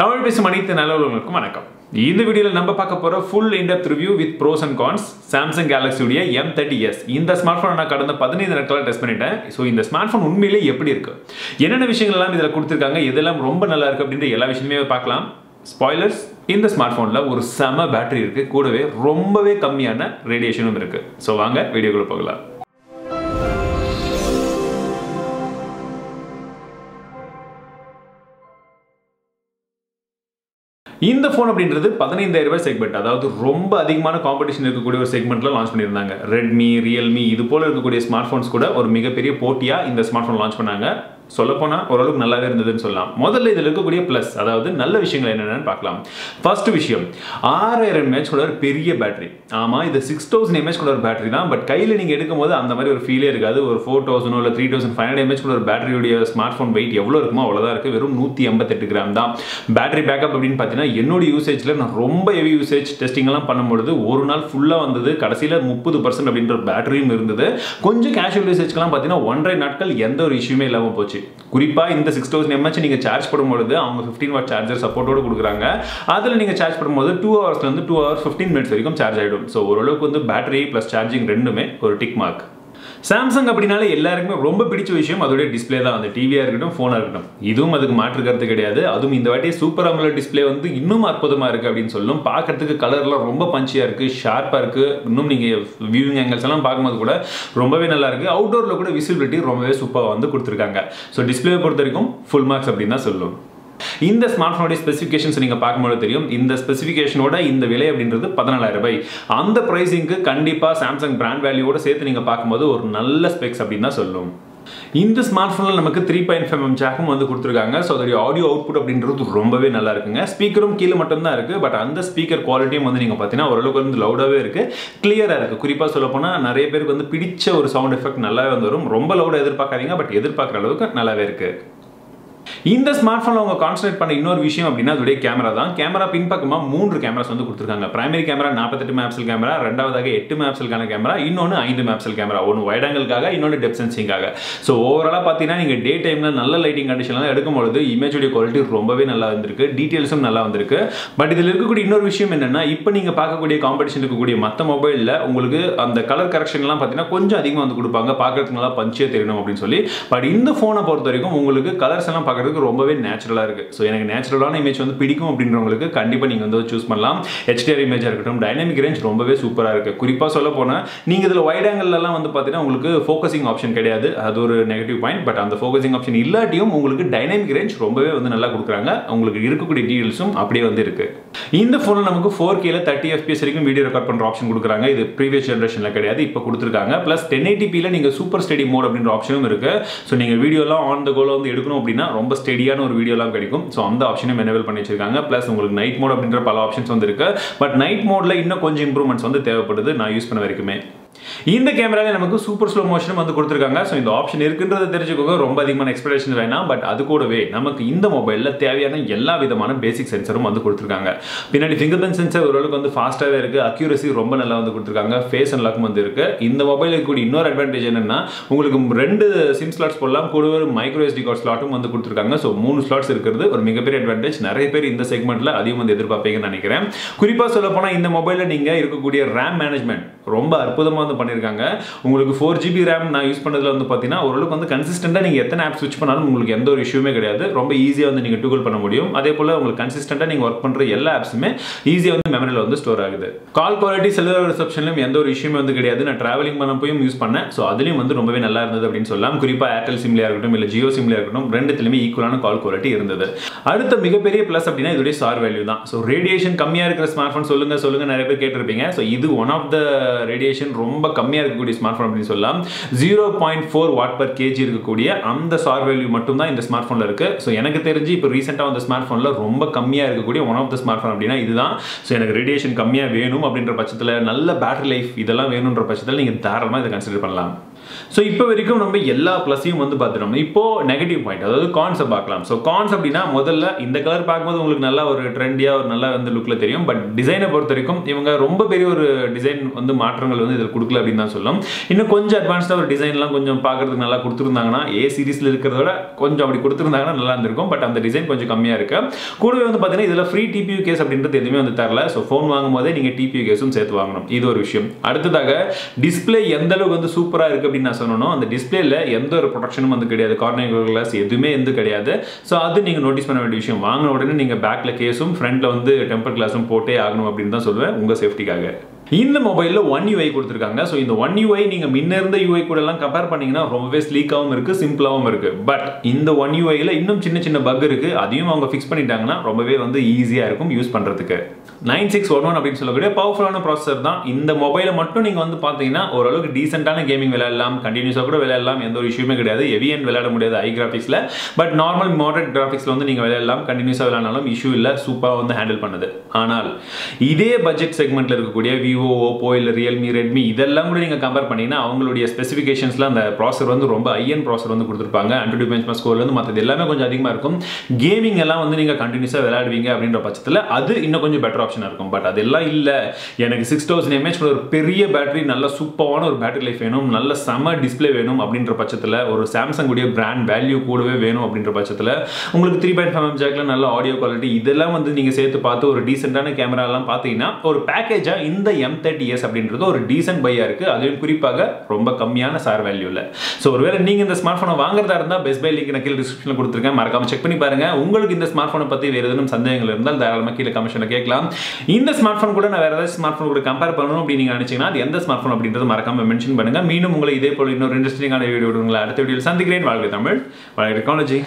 தமிழ் பேசும் அனைத்து நல்லவர்களுக்கும் வணக்கம். இந்த வீடியோவில் நம்ம பார்க்க போகிற full in depth review with pros and cons Samsung கேலக்ஸியுடைய M thirty S இந்த ஸ்மார்ட் ஃபோன் நான் கடந்த பதினைந்து நாட்களாக டெஸ்ட் பண்ணிட்டேன். ஸோ இந்த ஸ்மார்ட் ஃபோன் உண்மையிலே எப்படி இருக்கு? என்னென்ன விஷயங்கள் எல்லாம் இதில் கொடுத்துருக்காங்க? எதெல்லாம் ரொம்ப நல்லா இருக்கு அப்படின்ற எல்லா விஷயமே பார்க்கலாம். ஸ்பாய்லர்ஸ் இந்த ஸ்மார்ட் ஃபோனில் ஒரு செம பேட்டரி இருக்குது கூடவே ரொம்பவே கம்மியான ரேடியேஷனும் இருக்குது ஸோ வாங்க வீடியோக்குள்ளே போகலாம். இந்த ஃபோன் அப்படின்றது பதினைந்தாயிரம் ரூபாய் செக்மெண்ட் அதாவது ரொம்ப அதிகமான காம்படிஷன் இருக்கக்கூடிய ஒரு செக்மெண்ட்ல லான்ச் பண்ணியிருந்தாங்க. ரெட்மி ரியல்மி இது போல இருக்கக்கூடிய ஸ்மார்ட் ஃபோன்ஸ் கூட ஒரு மிகப்பெரிய போட்டியா இந்த ஸ்மார்ட் ஃபோன் லான்ச் பண்ணாங்க. சொல்லப்போனால் ஓரளவுக்கு நல்லாவே இருந்ததுன்னு சொல்லலாம். முதல்ல இதில் இருக்கக்கூடிய ப்ளஸ் அதாவது நல்ல விஷயங்கள் என்னென்னு பார்க்கலாம். ஃபர்ஸ்ட் விஷயம் ஆறாயிரம் எம்ஏஹெச் கூட ஒரு பெரிய பேட்டரி ஆமாம் இது சிக்ஸ் தௌசண்ட் எம்ஏஹெச் கூட ஒரு பேட்டரி தான் பட் கையில் நீங்கள் எடுக்கும்போது அந்த மாதிரி ஒரு ஃபீலே இருக்காது. ஒரு ஃபோர் தௌசண்டோ இல்லை three thousand five hundred M A H கூட ஒரு பேட்டரியுடைய ஸ்மார்ட் ஃபோன் வெயிட் எவ்வளோ இருக்குமோ அவ்வளோதான் இருக்குது வெறும் நூற்றி எண்பத்தெட்டு கிராம் தான். பேட்டரி பேக்கப் அப்படின்னு பார்த்தீங்கன்னா என்னோட யூசேஜில் நான் ரொம்ப ஹெவி யூசேஜ் டெஸ்டிங்லாம் பண்ணும்பொழுது ஒரு நாள் ஃபுல்லாக வந்தது. கடைசியில் முப்பது பர்சன்ட் அப்படின்ற பேட்டரியும் இருந்தது. கொஞ்சம் கேஷுவல் யூசேஜ்க்கெலாம் பார்த்தீங்கன்னா ஒன்றரை நாட்கள் எந்த ஒரு இஷ்யூமே இல்லாமல் போச்சு. குறிப்பாக இந்த சிக்ஸ் தௌசண்ட் எம்ஹெச் நீங்கள் சார்ஜ் பண்ணும்பொழுது அவங்க ஃபிஃப்டீன் வாட் சார்ஜர் சப்போர்ட்டோடு கொடுக்குறாங்க. அதில் நீங்கள் சார்ஜ் பண்ணும்போது டூ ஹவர்ஸ்லேருந்து டூ ஹவர்ஸ் ஃபிஃப்டீன் மினிட்ஸ் வரைக்கும் சார்ஜ் ஆகிடும் ஸோ ஓரளவுக்கு வந்து பேட்டரி ப்ளஸ் சார்ஜிங் ரெண்டுமே ஒரு டிக் மார்க் சாம்சங் அப்படின்னாலே எல்லாருக்குமே ரொம்ப பிடிச்ச விஷயம் அதோடைய டிஸ்பிளே தான். அந்த டிவியாக இருக்கட்டும் ஃபோனாக இருக்கட்டும். இதுவும் அதுக்கு மாற்று கருத்து கிடையாது. அதுவும் இந்த வாட்டி சூப்பர் அமல டிஸ்பிளே வந்து இன்னும் அற்புதமாக இருக்குது அப்படின்னு சொல்லும். பார்க்கறதுக்கு கலர்லாம் ரொம்ப பஞ்சியாக இருக்குது ஷார்ப்பாக இருக்குது இன்னும் நீங்கள் வியூவிங் ஆங்கிள்ஸ் எல்லாம் பார்க்கும்போது கூட ரொம்பவே நல்லா இருக்குது அவுட்டோரில் கூட விசிபிலிட்டி ரொம்பவே சூப்பராக வந்து கொடுத்துருக்காங்க. ஸோ டிஸ்பிளே பொறுத்த வரைக்கும் ஃபுல் மார்க்ஸ் அப்படின்னு தான் சொல்லும் இந்த ஸ்மார்ட் ஃபோனுடைய ஸ்பெசிஃபிகேஷன்ஸ் நீங்கள் பார்க்கும்போது தெரியும். இந்த ஸ்பெசிஃபிகேஷனோட இந்த விலை அப்படின்றது பதினாலாயிரம் ரூபாய். அந்த ப்ரைஸிங்க்கு கண்டிப்பாக சாம்சங் பிராண்ட் வேல்யூவோட சேர்த்து நீங்கள் பார்க்கும்போது ஒரு நல்ல ஸ்பெக்ஸ் அப்படின்னு தான் சொல்லும். இந்த ஸ்மார்ட் ஃபோனில் நமக்கு த்ரீ பாயிண்ட் ஃபைவ் எம் ஜாக்கும் வந்து கொடுத்துருக்காங்க. ஸோ அதோடைய ஆடியோ அவுட்புட் அப்படின்றது ரொம்பவே நல்லா இருக்குங்க. ஸ்பீக்கரும் கீழே மட்டும்தான் இருக்குது பட் அந்த ஸ்பீக்கர் குவாலிட்டியும் வந்து நீங்கள் பார்த்தீங்கன்னா ஓரளவுக்கு வந்து லவுடாகவே இருக்குது கிளியராக இருக்குது குறிப்பாக சொல்ல போனால் நிறைய பேருக்கு வந்து பிடிச்ச ஒரு சவுண்ட் எஃபெக்ட் நல்லாவே வந்து வரும். ரொம்ப லவுடாக எதிர்பார்க்காதீங்க. பட் எதிர்பார்க்குற அளவுக்கு நல்லாவே இருக்குது இந்த ஸ்மார்ட் ஃபோனில் அவங்க கான்சன்ட்ரேட் பண்ண இன்னொரு விஷயம் அப்படின்னா அதோடைய கேமரா தான். கேமரா பின்பக்கமாக மூன்று கேமராஸ் வந்து கொடுத்துருக்காங்க. பிரைமரி கேமரா நாற்பத்தெட்டு மேப்சல் கேமரா ரெண்டாவதாக எட்டு மேப்சலுக்கான கேமரா இன்னொன்று ஐந்து மேப்சல் கேமரா ஒன்று வைடாங்கலுக்காக இன்னொன்று டெப் சென்சிங்காக ஸோ ஓவராலாக பார்த்தீங்கன்னா நீங்கள் டே டைமில் நல்ல லைட்டிங் கண்டிஷன்லாம் எடுக்கும்பொழுது இமேஜோடைய குவாலிட்டி ரொம்பவே நல்லா வந்திருக்கு. டீட்டெயில்ஸும் நல்லா வந்திருக்கு. பட் இதில் இருக்கக்கூடிய இன்னொரு விஷயம் என்னென்னா இப்போ நீங்கள் பார்க்கக்கூடிய காம்படிஷன் இருக்கக்கூடிய மற்ற மொபைலில் உங்களுக்கு அந்த கலர் கரெக்ஷன்லாம் பார்த்தீங்கன்னா கொஞ்சம் அதிகமாக வந்து கொடுப்பாங்க. பார்க்கறதுக்கு நல்லா பஞ்சே தெரியணும் அப்படின்னு சொல்லி. பட் இந்த ஃபோனை பொறுத்த வரைக்கும் உங்களுக்கு கலர்ஸ் எல்லாம் பார்க்குறதுக்கு ரொம்பவே நேச்சுரலாக இருக்குது ஸோ எனக்கு நேச்சுரலான இமேஜ் வந்து பிடிக்கும் அப்படின்றவங்களுக்கு கண்டிப்பாக நீங்கள் வந்து சூஸ் பண்ணலாம். ஹெச்டிஆர் இமேஜாக இருக்கட்டும் டைனமிக் ரேஞ்ச் ரொம்பவே சூப்பராக இருக்குது குறிப்பாக சொல்ல போனால் நீங்கள் இதில் வைட் ஆங்கிள்லாம் வந்து பார்த்தீங்கன்னா உங்களுக்கு ஃபோக்கஸிங் ஆப்ஷன் கிடையாது. அது ஒரு நெகட்டிவ் பாயிண்ட் பட் அந்த ஃபோக்கஸிங் ஆப்ஷன் இல்லாட்டியும் உங்களுக்கு டைனமிக் ரேஞ்ச் ரொம்பவே வந்து நல்லா கொடுக்குறாங்க. உங்களுக்கு இருக்கக்கூடிய டீட்டெயில்ஸும் அப்படியே வந்து இருக்குது இந்த ஃபோனில் நமக்கு ஃபோர் கேல தேர்ட்டி எஃபிஎஸ் வரைக்கும் வீடியோ ரெக்கார்ட் பண்ணுற ஆப்ஷன் கொடுக்குறாங்க. இது ப்ரீவியஸ் ஜென்ரேஷனில் கிடையாது இப்போ கொடுத்துருக்காங்க. ப்ளஸ் டென் எயிட்டிபியில் நீங்கள் சூப்பர் ஸ்டடி மோட் அப்படின்ற ஆப்ஷனும் இருக்குது ஸோ நீங்கள் வீடியோலாம் ஆன் த கோல வந்து எடுக்கணும் அப்படின்னா ரொம்ப ஸ்டெடியான ஒரு வீடியோலாம் கிடைக்கும். ஸோ அந்த ஆப்ஷனும் எனேபிள் பண்ணி வச்சிருக்காங்க. ப்ளஸ் உங்களுக்கு நைட் மோட் அப்படின்ற பல ஆப்ஷன்ஸ் வந்துருக்கு பட் நைட் மோட்ல இன்னும் கொஞ்சம் இம்ப்ரூவ்மெண்ட்ஸ் வந்து தேவைப்படுது. நான் யூஸ் பண்ண வரைக்குமே. இந்த கேமரால நமக்கு சூப்பர் ஸ்லோ மோஷனும் வந்து கொடுத்துருக்காங்க. ஸோ இந்த ஆப்ஷன் இருக்குன்றதை தெரிஞ்சுக்கோங்க. ரொம்ப அதிகமான எக்ஸ்பெக்டேஷன் வேணாம். பட் அது கூடவே நமக்கு இந்த மொபைலில் தேவையான எல்லா விதமான பேசிக் சென்சரும் வந்து கொடுத்துருக்காங்க. பின்னாடி ஃபிங்கர் பிரிண்ட் சென்சர் ஓரளவுக்கு வந்து ஃபாஸ்ட்டாகவே இருக்கு. அக்யூரசி ரொம்ப நல்லா வந்து கொடுத்துருக்காங்க. ஃபேஸ் அண்ட் அன்லாக்கும் வந்து இருக்கு. இந்த மொபைலுக்கு கூட இன்னொரு அட்வான்டேஜ் என்னன்னா உங்களுக்கு ரெண்டு சிம் ஸ்லாட்ஸ் போடலாம். கூட ஒரு மைக்ரோ எஸ்டி கார்ட் ஸ்லாட்டும் வந்து கொடுத்துருக்காங்க. ஸோ மூணு ஸ்லாட்ஸ் இருக்கிறது ஒரு மிகப்பெரிய அட்வான்டேஜ் நிறைய பேர் இந்த செக்மெண்ட்டில் அதிகம் வந்து எதிர்பார்ப்பீங்கன்னு நினைக்கிறேன். குறிப்பாக சொல்ல போனால் இந்த மொபைலில் நீங்கள் இருக்கக்கூடிய ரேம் மேனேஜ்மெண்ட் ரொம்ப அற்புதமாக வந்து பண்ணியிருக்காங்க உங்களுக்கு ஃபோர் ஜிபி ரேம் நான் யூஸ் பண்ணதில் வந்து பார்த்தீங்கன்னா ஓரளவுக்கு வந்து கன்சிஸ்டண்ட்டாக நீங்கள் எத்தனை ஆப் ஸ்விட்ச் பண்ணாலும் உங்களுக்கு எந்த ஒரு இஷ்யூமே கிடையாது. ரொம்ப ஈஸியாக வந்து நீங்கள் டூகல் பண்ண முடியும். அதே போல் உங்களுக்கு கன்சிஸ்டண்ட்டாக நீங்கள் ஒர்க் பண்ணுற எல்லா ஆப்ஸுமே ஈஸியாக வந்து மெமரியில் வந்து ஸ்டோர் ஆகுது. கால் குவாலிட்டி செல்லுலர் ரிசப்ஷன்லையும் எந்த ஒரு இஷ்யூமே வந்து கிடையாது. நான் ட்ராவலிங் பண்ண போயும் யூஸ் பண்ணேன். ஸோ அதுலேயும் வந்து ரொம்பவே நல்லா இருந்தது அப்படின்னு சொல்லலாம். குறிப்பாக ஏர்டெல் சிம்லியாக இருக்கட்டும் இல்லை ஜியோ சிம்லியாக இருக்கட்டும் ரெண்டுத்துலையுமே ஈக்குவலான கால் குவாலிட்டி இருந்தது. அடுத்த மிகப்பெரிய ப்ளஸ் அப்படின்னா இதோடைய சார் வேல்யூ தான். ஸோ ரேடியேஷன் கம்மியாக இருக்கிற ஸ்மார்ட் ஃபோன் சொல்லுங்கள் சொல்லுங்கள் நிறைய பேர் கேட்டிருப்பீங்க. ஸோ இது ஒன் ஆஃப் த ரேடியேஷன் ரொம்ப கம்மியாக இருக்கக்கூடிய ஸ்மார்ட் ஃபோன் அப்படின்னு சொல்லலாம். Zero point four watt per K G இருக்கக்கூடிய அந்த சார் வேல்யூ மட்டும் தான் இந்த ஸ்மார்ட் ஃபோனில் இருக்குது ஸோ எனக்கு தெரிஞ்சு இப்போ ரீசெண்டாக வந்த ஸ்மார்ட் ஃபோனில் ரொம்ப கம்மியாக இருக்கக்கூடிய one of the smart phone அப்படின்னா இதுதான். ஸோ எனக்கு ரேடியேஷன் கம்மியாக வேணும் அப்படின்ற பட்சத்தில் நல்ல பேட்டரி லைஃப் இதெல்லாம் வேணுன்ற பட்சத்தில் நீங்கள் தாராளமாக இதை கன்சிடர் பண்ணலாம். ஸோ இப்போ வரைக்கும் நம்ம எல்லா ப்ளஸையும் வந்து பார்த்துட்டோம் இப்போ நெகட்டிவ் பாயிண்ட் அதாவது கான்ஸை பார்க்கலாம். ஸோ கான்ஸ் அப்படின்னா முதல்ல இந்த கலர் பார்க்கும்போது உங்களுக்கு நல்லா ஒரு ட்ரெண்டியாக ஒரு நல்லா வந்து லுக்கில் தெரியும். பட் டிசைனை பொறுத்த வரைக்கும் இவங்க ரொம்ப பெரிய ஒரு டிசைன் வந்து மாற்றங்கள் வந்து இதில் கொடுக்கல அப்படின்னு தான் சொல்லும். இன்னும் கொஞ்சம் அட்வான்ஸ்டாக ஒரு டிசைன்லாம் கொஞ்சம் பார்க்கறதுக்கு நல்லா கொடுத்துருந்தாங்கன்னா ஏ சீரீஸில் இருக்கிறத விட கொஞ்சம் அப்படி கொடுத்துருந்தாங்கன்னா நல்லா இருந்திருக்கும். பட் அந்த டிசைன் கொஞ்சம் கம்மியாக இருக்கு. கூடவே வந்து பார்த்தீங்கன்னா இதில் ஃப்ரீ டிபியூ கேஸ் அப்படின்றது எதுவுமே வந்து தரல. ஸோ ஃபோன் வாங்கும் போதே நீங்கள் டிபியூ கேஸும் சேர்த்து வாங்கணும். இது ஒரு விஷயம். அடுத்ததாக டிஸ்பிளே எந்த அளவுக்கு வந்து சூப்பராக இருக்குது அப்படின்னு நான் சொல்லணும் அந்த டிஸ்பிளேல எந்த ஒரு ப்ரொடக்ஷனும் வந்து கிடையாது. கார்னர் கிளாஸ் எதுவுமே எந்த கிடையாது. ஸோ அது நீங்கள் நோட்டீஸ் பண்ண வேண்டிய விஷயம். வாங்கின உடனே நீங்கள் பேக்கில் கேஸும் ஃப்ரண்ட்டில் வந்து டெம்பர் கிளாஸும் போட்டே ஆகணும் அப்படின்னு தான் சொல்லுவேன். உங்கள் சேஃப்டிக்காக இந்த மொபைலில் ஒன் யூஐ கொடுத்துருக்காங்க. ஸோ இந்த ஒன் யூஐ நீங்கள் முன்ன இருந்த யூஐ கூட எல்லாம் கம்பேர் பண்ணீங்கன்னா ரொம்பவே ஸ்லீக்காகவும் இருக்குது சிம்பிளாகவும் இருக்குது பட் இந்த ஒன் யூஐயில் இன்னும் சின்ன சின்ன பக் இருக்குது அதையும் அவங்க ஃபிக்ஸ் பண்ணிட்டாங்கன்னா ரொம்பவே வந்து ஈஸியாக இருக்கும் யூஸ் பண்ணுறதுக்கு நைன் சிக்ஸ் ஒன் ஒன் அப்படின்னு சொல்லக்கூடிய பவர்ஃபுல்லான ப்ராசஸர் தான். இந்த மொபைலை மட்டும் நீங்கள் வந்து பார்த்தீங்கன்னா ஓரளவுக்கு டீசெண்டான கேமிங் விளையாடலாம். கண்டினியூஸாக கூட விளையாடலாம். எந்த ஒரு இஷ்யூமே கிடையாது. எவியன் விளையாட முடியாது ஐ கிராஃபிக்ஸில் பட் நார்மல் மாடரேட் கிராஃபிக்ஸில் வந்து நீங்கள் விளையாடலாம். கண்டினியூஸாக விளையாடலாம் இஷ்யூ இல்லை சூப்பராக வந்து ஹேண்டில் பண்ணுது. ஆனால் இதே பட்ஜெட் செக்மெண்ட்டில் இருக்கக்கூடிய விவோ ஓப்போ இல்லை ரியல்மி ரெட்மி இதெல்லாம் கூட நீங்கள் கம்பேர் பண்ணிங்கன்னா அவங்களுடைய ஸ்பெசிஃபிகேஷன்ஸில் அந்த ப்ராசர் வந்து ரொம்ப ஐஎன் ப்ராசர் வந்து கொடுத்துருப்பாங்க. அண்ட் பெஞ்ச் ஸ்கோர்லேருந்து மற்றது எல்லாமே கொஞ்சம் அதிகமாக இருக்கும். கேமிங் எல்லாம் வந்து நீங்கள் கண்டினியூஸாக விளையாடுவீங்க அப்படின்ற பட்சத்தில் அது இன்னும் கொஞ்சம் பெட்டர் ஆப்ஷனாக இருக்கும். பட் அதெல்லாம் இல்லை. எனக்கு சிக்ஸ் தௌசண்ட் எம்ஏஹெச் ஒரு பெரிய பேட்டரி நல்ல சூப்பரான ஒரு பேட்டரி லைஃப் வேணும். நல்ல செம டிஸ்பிளே வேணும் அப்படின்ற பட்சத்தில் ஒரு சாம்சங் உடைய பிராண்ட் வேல்யூ கூடவே வேணும் அப்படின்ற பட்சத்தில் உங்களுக்கு த்ரீ பாயிண்ட் ஃபைவ் எம் ஜாக்கில் நல்ல ஆடியோ குவாலிட்டி இதெல்லாம் வந்து நீங்கள் சேர்த்து பார்த்து ஒரு டீசெண்டான கேமராலாம் பார்த்தீங்கன்னா ஒரு பேக்கேஜாக இந்த எம் தேர்ட்டி எஸ் அப்படின்றது ஒரு டீசென்ட் பையாக இருக்குது அதுவும் குறிப்பாக ரொம்ப கம்மியான சார் வேல்யூவில் ஸோ ஒருவேளை நீங்கள் இந்த ஸ்மார்ட் ஃபோனை வாங்குறதா இருந்தால் பெஸ்ட் பை லிங்க் நான் கீழே டிஸ்கிரிப்ஷனில் கொடுத்துருக்கேன். மறக்காமல் செக் பண்ணி பாருங்க. உங்களுக்கு இந்த ஸ்மார்ட் ஃபோனை பற்றி வேறு எதுவும் சந்தேகங்கள் இருந்தால் தாராளமாக கீழே கமிஷனில் கேட்கலாம். இந்த ஸ்மார்ட் ஃபோன் கூட நான் வேறு ஏதாவது ஸ்மார்ட் ஃபோன் கூட கம்பேர் பண்ணணும் அப்படின்னு நீங்கள் நினச்சிங்கன்னா அது எந்த ஸ்மார்ட் ஃபோன் அப்படின்றது மறக்காம மென்ஷன் பண்ணுங்கள் மீண்டும் உங்களை இதே போல் இன்னொரு இன்ட்ரெஸ்டிங்கான வீடியோ உங்களை அடுத்த வீடியோவில் சந்திக்கிறேன். வாழ்க்கை தமிழ். வாழ்க்கை டெக்னாலஜி